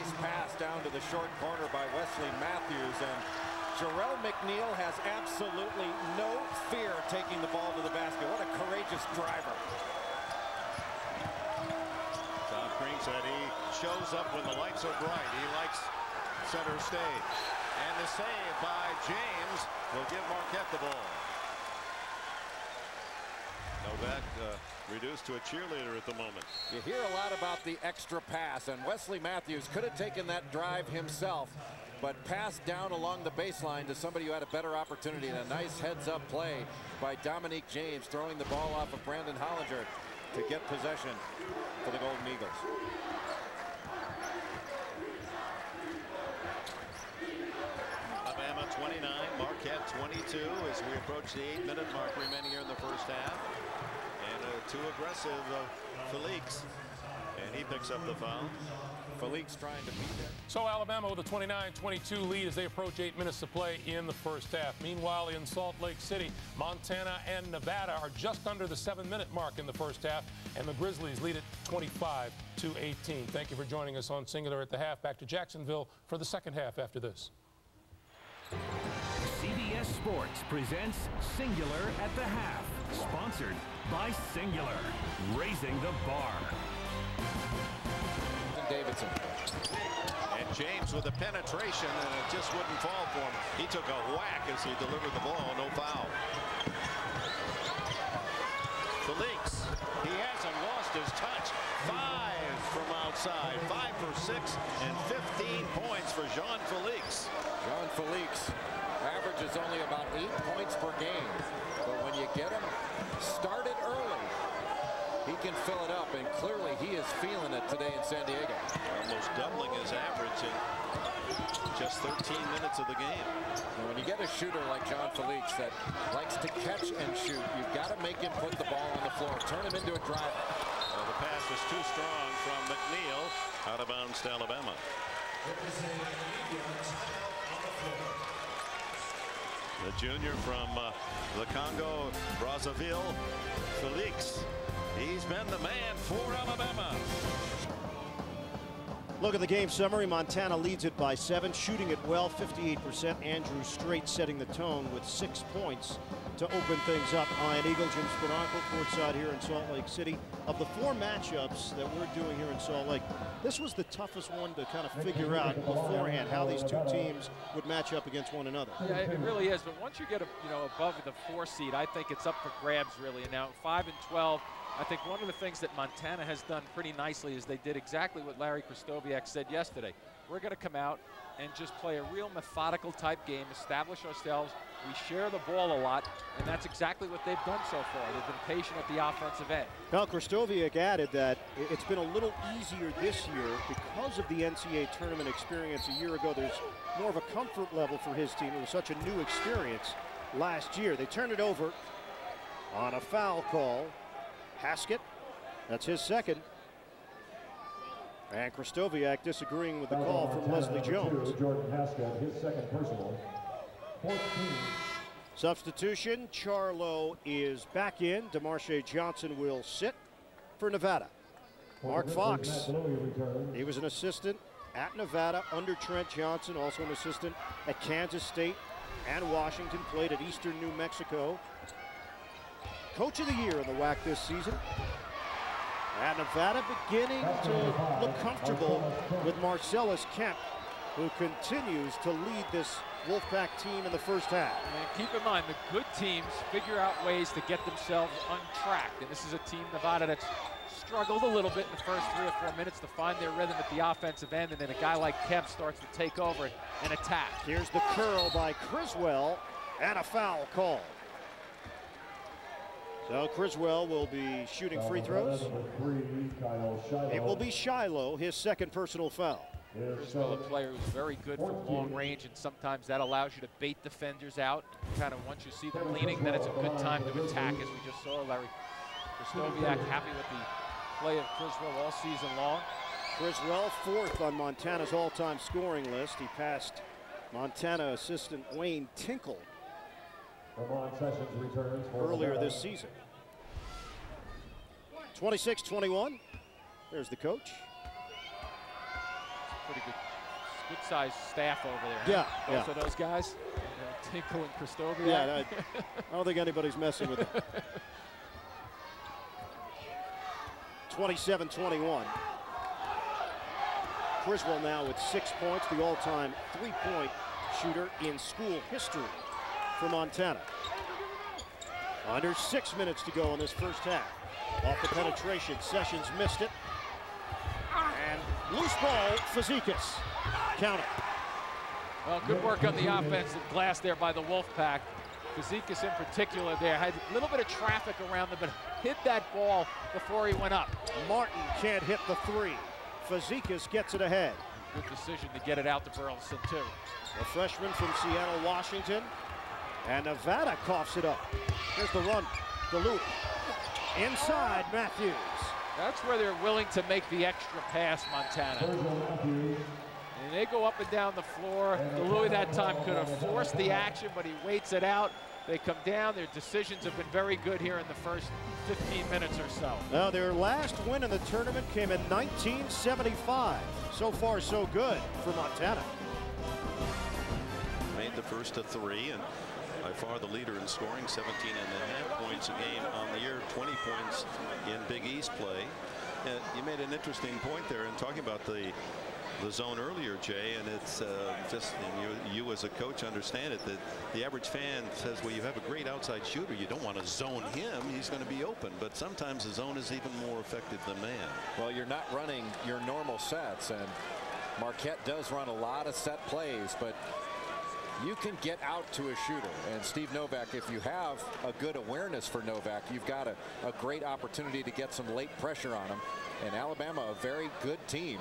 nice pass down to the short corner by Wesley Matthews. And Jerel McNeal has absolutely no fear taking the ball to the basket. What a courageous driver. Tom Crean said he shows up when the lights are bright. He likes center stage. And the save by James will give Marquette the ball. Uh, reduced to a cheerleader at the moment. You hear a lot about the extra pass, and Wesley Matthews could have taken that drive himself, but passed down along the baseline to somebody who had a better opportunity and a nice heads-up play by Dominique James throwing the ball off of Brandon Hollinger to get possession for the Golden Eagles. Alabama 29, Marquette 22 as we approach the eight-minute mark remaining here in the first half. And too aggressive of Felix. And he picks up the foul. Felix trying to beat it. So Alabama with a 29-22 lead as they approach eight minutes to play in the first half. Meanwhile, in Salt Lake City, Montana and Nevada are just under the seven-minute mark in the first half, and the Grizzlies lead it 25 to 18. Thank you for joining us on Cingular at the half. Back to Jacksonville for the second half after this. CBS Sports presents Cingular at the half, sponsored by Cingular, raising the bar. Davidson. And James with a penetration, and it just wouldn't fall for him. He took a whack as he delivered the ball, no foul. Felix, he hasn't lost his touch. Five from outside, five for six, and 15 points for Jean Felix. Jean Felix averages only about eight points per game, but when you get him started early, he can fill it up, and clearly he is feeling it today in San Diego. Almost doubling his average in just 13 minutes of the game. And when you get a shooter like John Felix that likes to catch and shoot, you've got to make him put the ball on the floor, turn him into a driver. Well, the pass was too strong from McNeal, out of bounds to Alabama. The junior from uh, the Congo, Brazzaville, Felix. He's been the man for Alabama. Look at the game summary. Montana leads it by seven, shooting it well, 58%. Andrew Strait setting the tone with six points to open things up. Ian Eagle, Jim Spanarkel, courtside here in Salt Lake City. Of the four matchups that we're doing here in Salt Lake, this was the toughest one to kind of figure out beforehand how these two teams would match up against one another. Yeah, it really is. But once you get, a, you know, above the four seed, I think it's up for grabs really. And now five and 12. I think one of the things that Montana has done pretty nicely is they did exactly what Larry Krystkowiak said yesterday. We're going to come out and just play a real methodical type game, establish ourselves. We share the ball a lot, and that's exactly what they've done so far. They've been patient at the offensive end. Now, Krystkowiak added that it's been a little easier this year because of the NCAA tournament experience a year ago. There's more of a comfort level for his team. It was such a new experience last year. They turned it over on a foul call. Hasquet, that's his second. And Krystkowiak disagreeing with the call from Leslie Jones. Jordan Hasquet, his second personal. 14. Substitution, Charlo is back in. Demarshay Johnson will sit for Nevada. Mark Fox, he was an assistant at Nevada under Trent Johnson, also an assistant at Kansas State and Washington, played at Eastern New Mexico. Coach of the year in the WAC this season. And Nevada beginning to look comfortable with Marcellus Kemp, who continues to lead this Wolfpack team in the first half. And keep in mind, the good teams figure out ways to get themselves untracked. And this is a team, Nevada, that's struggled a little bit in the first three or four minutes to find their rhythm at the offensive end. And then a guy like Kemp starts to take over and attack. Here's the curl by Criswell and a foul call. So Criswell will be shooting free throws. It will be Shiloh, his second personal foul. Criswell, a player who's very good from long range, and sometimes that allows you to bait defenders out. Kind of once you see them leaning, then it's a good time to attack, as we just saw Larry Krystkowiak happy with the play of Criswell all season long. Criswell fourth on Montana's all-time scoring list. He passed Montana assistant Wayne Tinkle earlier this season. 26-21. There's the coach. pretty good, good sized staff over there. Yeah, Both yeah. of those guys, you know, Tinkle and Krystkowiak. Yeah, I, I don't think anybody's messing with it. 27-21. Criswell now with six points, the all-time three-point shooter in school history for Montana. Under six minutes to go in this first half. Off the penetration, Sessions missed it. And loose ball, Fazekas. Count it. Well, good work on the offensive glass there by the Wolfpack. Fazekas in particular there had a little bit of traffic around him, but hit that ball before he went up. Martin can't hit the three. Fazekas gets it ahead. Good decision to get it out to Burleson, too. A freshman from Seattle, Washington. And Nevada coughs it up. Here's the run, the loop. Inside, Matthews. That's where they're willing to make the extra pass, Montana. And they go up and down the floor. Louis that time could have forced the action, but he waits it out. They come down. Their decisions have been very good here in the first 15 minutes or so. Now, their last win in the tournament came in 1975. So far, so good for Montana. Made the first of three and by far the leader in scoring 17 and a half points a game on the year 20 points in Big East play. Uh, you made an interesting point there in talking about the the zone earlier, Jay, and it's uh, just and you, you as a coach understand it that the average fan says, well, you have a great outside shooter. You don't want to zone him. He's going to be open. But sometimes the zone is even more effective than man. Well, you're not running your normal sets, and Marquette does run a lot of set plays, but you can get out to a shooter. And Steve Novak, if you have a good awareness for Novak, you've got a, a great opportunity to get some late pressure on him. And Alabama, a very good team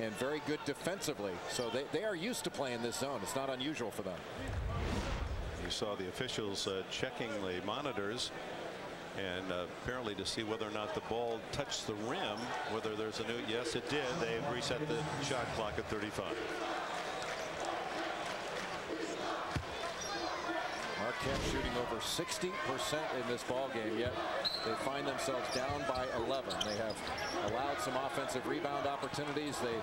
and very good defensively. So they, they are used to playing this zone. It's not unusual for them. You saw the officials uh, checking the monitors and uh, apparently to see whether or not the ball touched the rim, whether there's a new, yes, it did. They've reset the shot clock at 35. Marquette shooting over 60% in this ball game, yet they find themselves down by 11. They have allowed some offensive rebound opportunities. They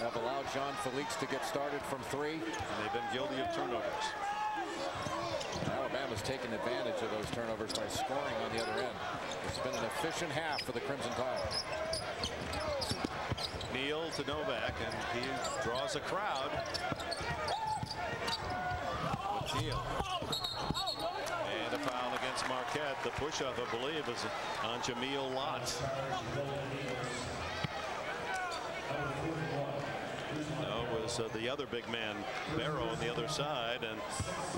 have allowed Jean Felix to get started from three. And they've been guilty of turnovers. Alabama's taken advantage of those turnovers by scoring on the other end. It's been an efficient half for the Crimson Tide. Neal to Novak, and he draws a crowd. And a foul against Marquette. The push-up, I believe, is on Jameel Lott. Was uh, the other big man, Barro, on the other side, and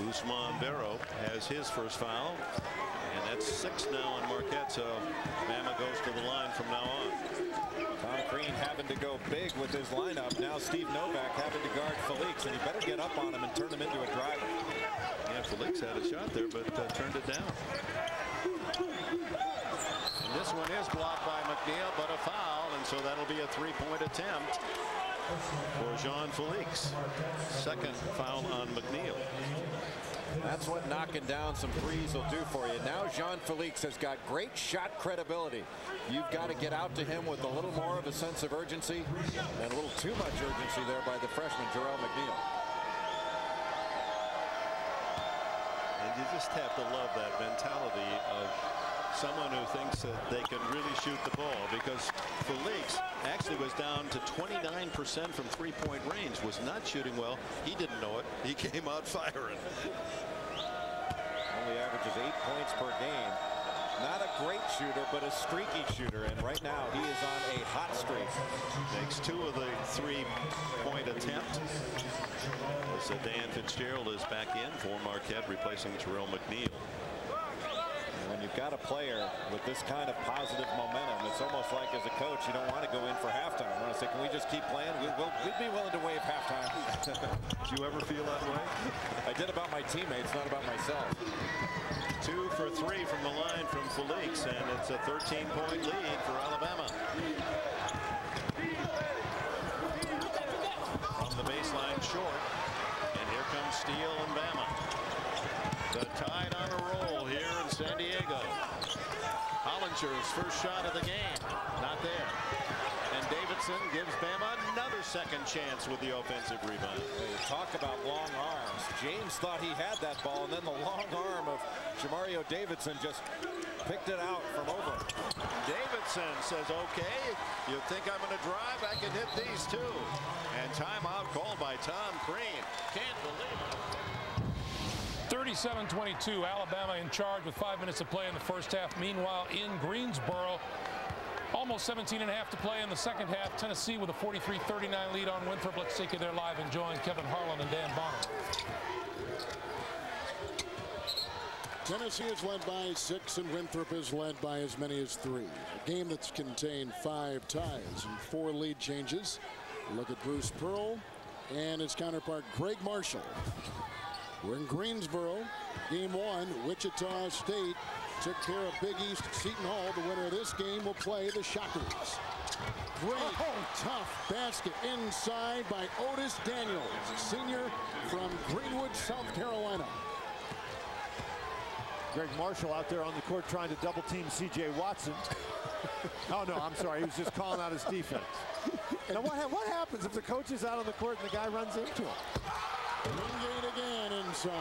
Ousmane Barro has his first foul. And that's six now on Marquette, so Bama goes to the line from now on. Tom Crean having to go big with his lineup. Now Steve Novak having to guard Felix, and he better get up on him and turn him into a driver. Yeah, Felix had a shot there, but uh, turned it down. And this one is blocked by McNeal, but a foul, and so that'll be a three-point attempt for Jean Felix. Second foul on McNeal. That's what knocking down some threes will do for you. Now Jean Felix has got great shot credibility. You've got to get out to him with a little more of a sense of urgency and a little too much urgency there by the freshman Jerel McNeal. And you just have to love that mentality of someone who thinks that they can really shoot the ball because Felix actually was down to 29% from three-point range, was not shooting well. He didn't know it. He came out firing. Only averages eight points per game. Not a great shooter, but a streaky shooter. And right now he is on a hot streak. Makes two of the three-point attempt. As uh, Dan Fitzgerald is back in for Marquette, replacing Terrell McNeal. You've got a player with this kind of positive momentum, it's almost like as a coach, you don't want to go in for halftime. You want to say, can we just keep playing? We, will we'd be willing to waive halftime. Did you ever feel that way? I did about my teammates, not about myself. Two for three from the line from Felix, and it's a 13-point lead for Alabama. From the baseline short, and here comes Steele and Bama. The Tide on a roll San Diego. Hollinger's first shot of the game, not there. And Davidson gives Bama another second chance with the offensive rebound. Hey, talk about long arms. James thought he had that ball, and then the long arm of Jermareo Davidson just picked it out from over. Davidson says, okay, you think I'm going to drive? I can hit these too. And timeout called by Tom Crean. Can't believe it. 37-22, Alabama in charge with five minutes to play in the first half. Meanwhile, in Greensboro, almost 17 and a half to play in the second half. Tennessee with a 43-39 lead on Winthrop. Let's take you there live enjoying Kevin Harlan and Dan Bonner. Tennessee is led by six, and Winthrop is led by as many as three. A game that's contained five ties and four lead changes. Look at Bruce Pearl and his counterpart Gregg Marshall. We're in Greensboro. Game one, Wichita State took care of Big East Seton Hall. The winner of this game will play the Shockers. Great, oh, oh. tough basket inside by Otis Daniels, senior from Greenwood, South Carolina. Gregg Marshall out there on the court trying to double team C.J. Watson. oh no, I'm sorry. He was just calling out his defense. Now what, what happens if the coach is out on the court and the guy runs into him? Inside.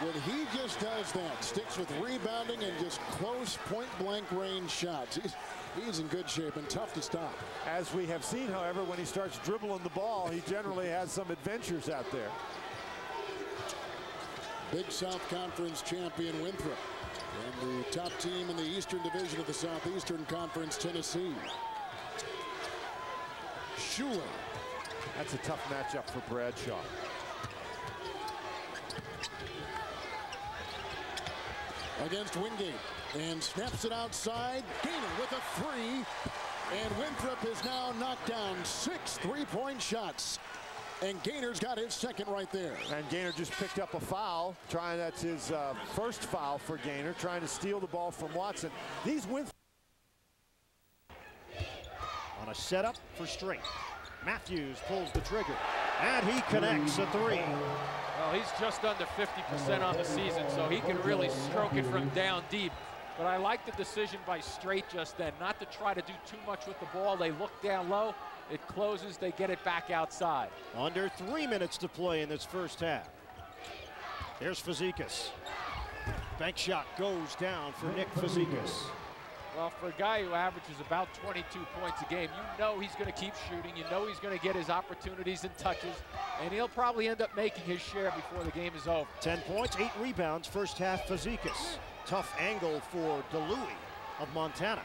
When he just does that, sticks with rebounding and just close point blank range shots. He's, he's in good shape and tough to stop. As we have seen, however, when he starts dribbling the ball, he generally has some adventures out there. Big South Conference champion Winthrop. And the top team in the Eastern Division of the Southeastern Conference, Tennessee. Schuler. That's a tough matchup for Bradshaw. Against Wingate. And snaps it outside. Gaynor with a three. And Winthrop is now knocked down six three-point shots. And Gaynor's got his second right there. And Gaynor just picked up a foul. Trying that's his uh, first foul for Gaynor, trying to steal the ball from Watson. These win on a setup for Strait. Matthews pulls the trigger. And he connects a three. Well, he's just under 50% on the season, so he can really stroke it from down deep. But I like the decision by Strait just then, not to try to do too much with the ball. They look down low, it closes, they get it back outside. Under three minutes to play in this first half. Here's Fazekas. Bank shot goes down for Nick Fazekas. Well, for a guy who averages about 22 points a game, you know he's going to keep shooting. You know he's going to get his opportunities and touches, and he'll probably end up making his share before the game is over. 10 points, 8 rebounds, first half Fazekas. Tough angle for DeLuey of Montana.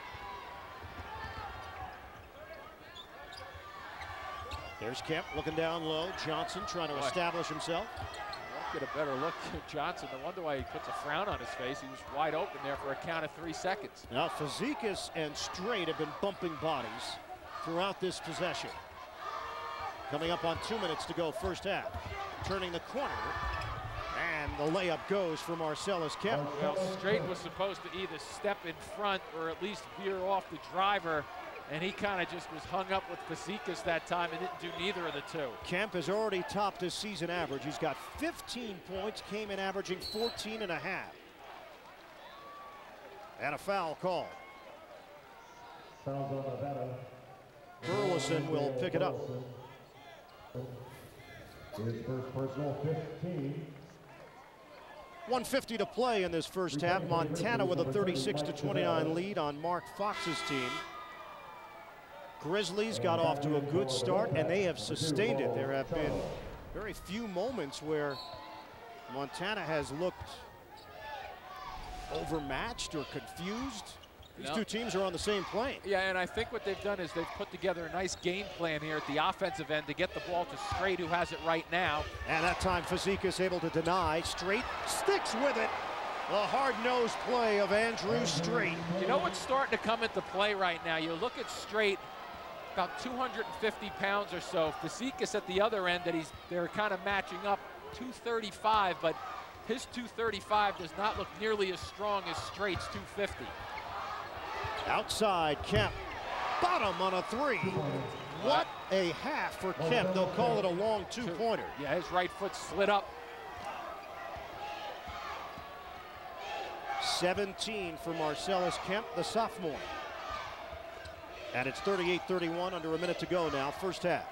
There's Kemp looking down low. Johnson trying to establish himself. Get a better look at Johnson. No wonder why he puts a frown on his face. He was wide open there for a count of three seconds. Now Fazekas and Strait have been bumping bodies throughout this possession. Coming up on two minutes to go first half. Turning the corner. And the layup goes for Marcellus Kemp. Well, Strait was supposed to either step in front or at least veer off the driver. And he kind of just was hung up with Fazekas that time and didn't do neither of the two. Kemp has already topped his season average. He's got 15 points, came in averaging 14 and a half. And a foul call. Fouls on Nevada. Burleson will pick it up. His first personal 15. 150 to play in this first half. Montana with a 36 to 29 lead on Mark Fox's team. Grizzlies got off to a good start and they have sustained it. There have been very few moments where Montana has looked overmatched or confused. These No. two teams are on the same plane. Yeah, and I think what they've done is they've put together a nice game plan here at the offensive end to get the ball to Strait, who has it right now. And that time Fazekas able to deny. Strait sticks with it. The hard-nosed play of Andrew Strait. You know what's starting to come into play right now? You look at Strait, about 250 pounds or so. Fazekas at the other end that he's they're kind of matching up 235, but his 235 does not look nearly as strong as Strait's 250. Outside Kemp. Bottom on a three. What a half for Kemp. They'll call it a long two-pointer. Yeah, his right foot slid up. 17 for Marcellus Kemp, the sophomore. And it's 38-31 under a minute to go now, first half.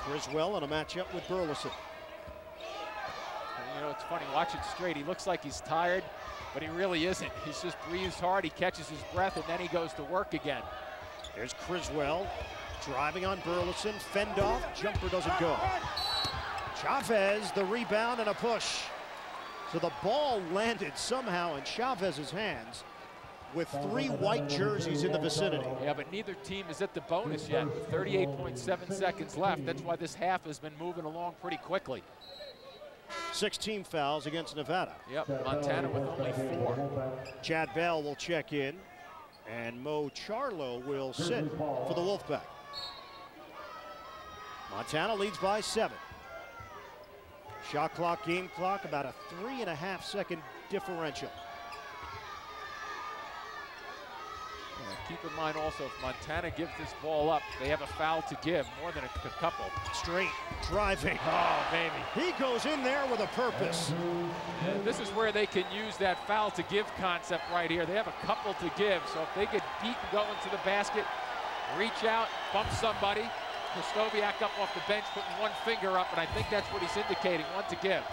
Criswell in a matchup with Burleson. You know, it's funny, watch it straight. He looks like he's tired, but he really isn't. He's just breathes hard, he catches his breath, and then he goes to work again. There's Criswell driving on Burleson. Fend off, jumper doesn't go. Chavez, the rebound and a push. So the ball landed somehow in Chavez's hands with three white jerseys in the vicinity. Yeah, but neither team is at the bonus yet. 38.7 seconds left. That's why this half has been moving along pretty quickly. 16 fouls against Nevada. Yep, Montana with only four. Chad Bell will check in, and Mo Charlo will sit for the Wolfpack. Montana leads by seven. Shot clock, game clock, about a three and a half second differential. Keep in mind also, if Montana gives this ball up, they have a foul to give, more than a, a couple. Strait, driving. Oh, baby. He goes in there with a purpose. And this is where they can use that foul to give concept right here. They have a couple to give, so if they get beaten going to the basket, reach out, bump somebody, Krystkowiak up off the bench, putting one finger up, and I think that's what he's indicating, one to give.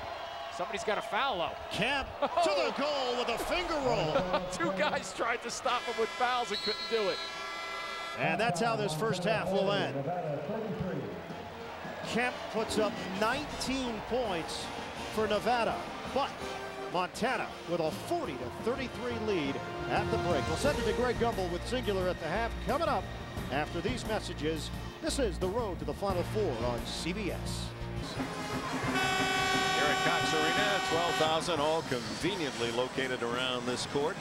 Somebody's got a foul out. Kemp to the goal with a finger roll. Two guys tried to stop him with fouls and couldn't do it. And that's how this first half will end. Kemp puts up 19 points for Nevada, but Montana with a 40 to 33 lead at the break. We'll send it to Greg Gumbel with Cingular at the half. Coming up after these messages, this is the road to the Final Four on CBS. Cox Arena, 12,000, all conveniently located around this court.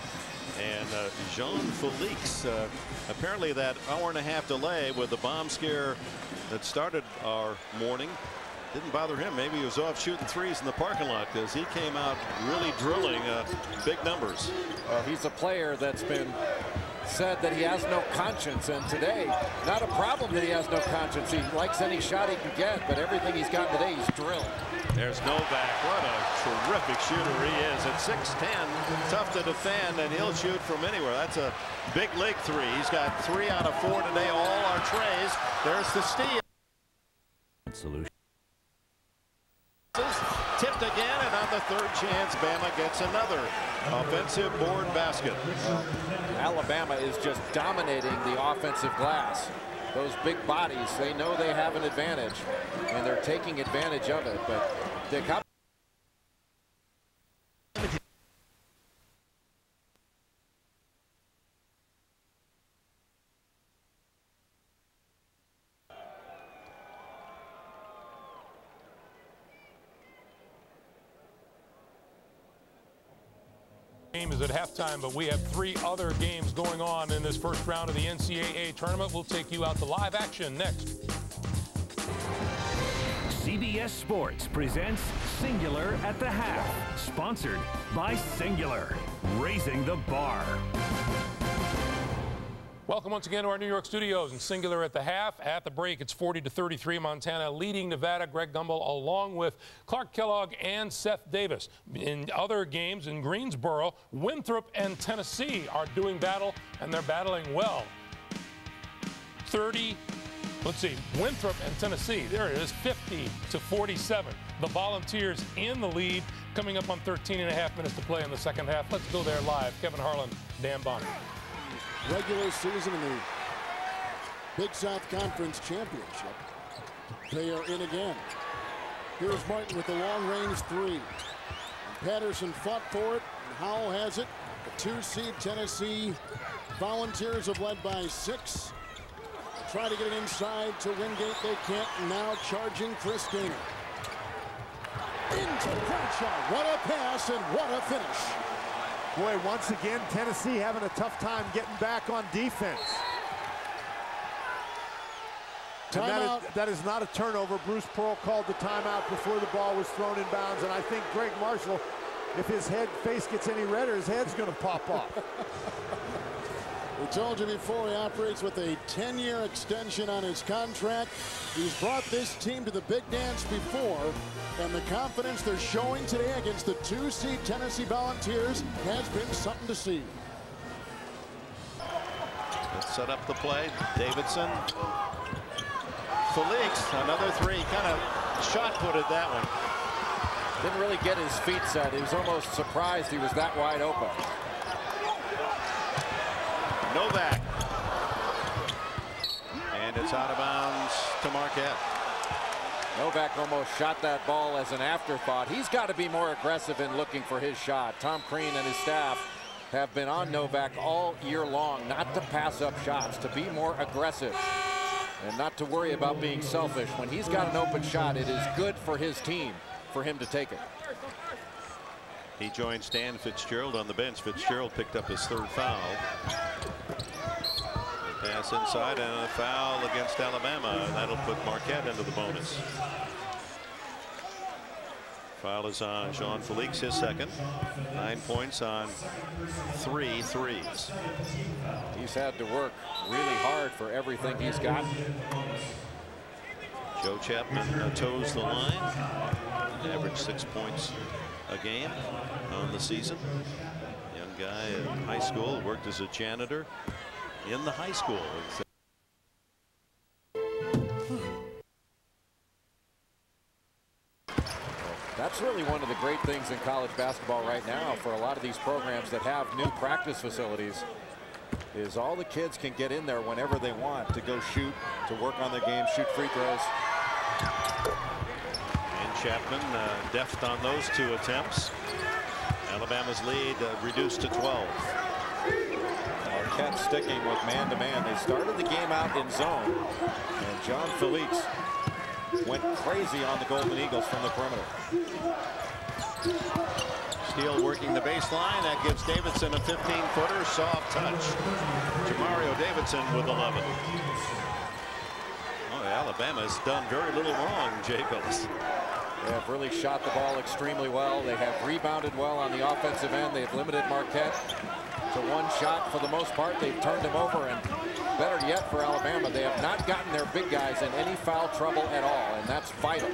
And uh, Jean Felix, uh, apparently that hour and a half delay with the bomb scare that started our morning didn't bother him. Maybe he was off shooting threes in the parking lot because he came out really drilling uh, big numbers. Well, he's a player that's been said that he has no conscience, and today, not a problem that he has no conscience. He likes any shot he can get, but everything he's got today, he's drilled. There's Novak. What a terrific shooter he is. At 6'10", tough to defend, and he'll shoot from anywhere. That's a big league three. He's got three out of four today. All our trays. There's the steal. Solution. Again, and on the third chance, Bama gets another offensive board basket. Alabama is just dominating the offensive glass. Those big bodies, they know they have an advantage, and they're taking advantage of it. But the game is at halftime, but we have three other games going on in this first round of the NCAA tournament. We'll take you out to live action next. CBS Sports presents Cingular at the Half, sponsored by Cingular, raising the bar. Welcome once again to our New York studios and Cingular at the half. At the break, it's 40 to 33 Montana leading Nevada. Greg Gumbel along with Clark Kellogg and Seth Davis. In other games in Greensboro, Winthrop and Tennessee are doing battle and they're battling well. 30, let's see, Winthrop and Tennessee, there it is, 50 to 47. The Volunteers in the lead coming up on 13 and a half minutes to play in the second half. Let's go there live. Kevin Harlan, Dan Bonner regular season in the Big South Conference Championship. They are in again. Here's Martin with the long-range three. And Patterson fought for it, and Howell has it. The two-seed Tennessee Volunteers have led by six. Try to get it inside to Wingate. They can't. Now charging Chris Gaynor. Into Crenshaw. What a pass and what a finish. Boy, once again, Tennessee having a tough time getting back on defense. That is, that is not a turnover. Bruce Pearl called the timeout before the ball was thrown in bounds, and I think Gregg Marshall, if his head face gets any redder, his head's going to pop off. We told you before he operates with a 10-year extension on his contract. He's brought this team to the big dance before, and the confidence they're showing today against the two-seed Tennessee Volunteers has been something to see. Let's set up the play. Davidson. Felix, another three. Kind of shot putted that one. Didn't really get his feet set. He was almost surprised he was that wide open. Novak. And it's out of bounds to Marquette. Novak almost shot that ball as an afterthought. He's got to be more aggressive in looking for his shot. Tom Crean and his staff have been on Novak all year long not to pass up shots, to be more aggressive and not to worry about being selfish. When he's got an open shot, it is good for his team for him to take it. He joined Stan Fitzgerald on the bench. Fitzgerald picked up his third foul. Pass inside and a foul against Alabama. That'll put Marquette into the bonus. Foul is on Jean Felix, his second. Nine points on three threes. He's had to work really hard for everything he's got. Joe Chapman uh, toes the line. Average six points a game on the season. Young guy in high school, worked as a janitor in the high school. That's really one of the great things in college basketball right now for a lot of these programs that have new practice facilities is all the kids can get in there whenever they want to go shoot, to work on their game, shoot free throws. And Chapman uh, deft on those two attempts. Alabama's lead uh, reduced to 12. Marquette sticking with man-to-man. -man. They started the game out in zone, and John Felix went crazy on the Golden Eagles from the perimeter. Steele working the baseline. That gives Davidson a 15-footer. Soft touch. Jermareo Davidson with 11. Oh, Alabama's done very little wrong, Jacobs. They have really shot the ball extremely well. They have rebounded well on the offensive end. They've limited Marquette one shot for the most part. They've turned him over, and better yet for Alabama, they have not gotten their big guys in any foul trouble at all, and that's vital.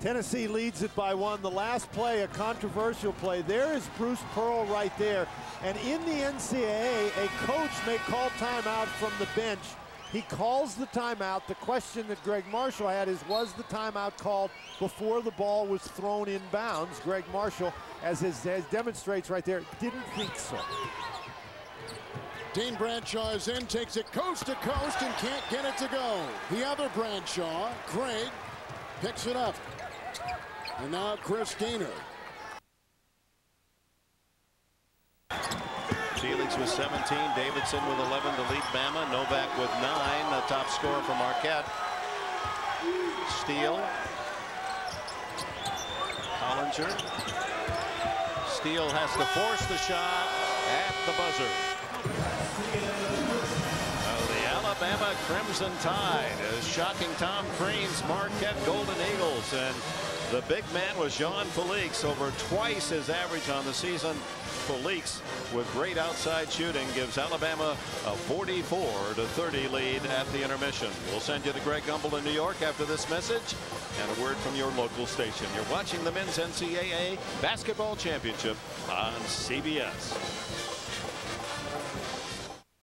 Tennessee leads it by one. The last play, a controversial play. There is Bruce Pearl right there. And in the NCAA, a coach may call timeout from the bench. He calls the timeout. The question that Gregg Marshall had is, was the timeout called before the ball was thrown in bounds? Gregg Marshall, as his as demonstrates right there, didn't think so. Dane Bradshaw is in, takes it coast to coast, and can't get it to go. The other Bradshaw, Craig, picks it up. And now Chris Gaynor. Felix with 17, Davidson with 11 to lead Bama, Novak with 9, the top scorer for Marquette. Steele. Hollinger. Steele has to force the shot at the buzzer. the Alabama Crimson Tide is shocking Tom Crean's Marquette Golden Eagles. And the big man was Jean Felix, over twice his average on the season. Felix, with great outside shooting, gives Alabama a 44 to 30 lead at the intermission. We'll send you to Greg Gumbel in New York after this message and a word from your local station. You're watching the men's NCAA basketball championship on CBS.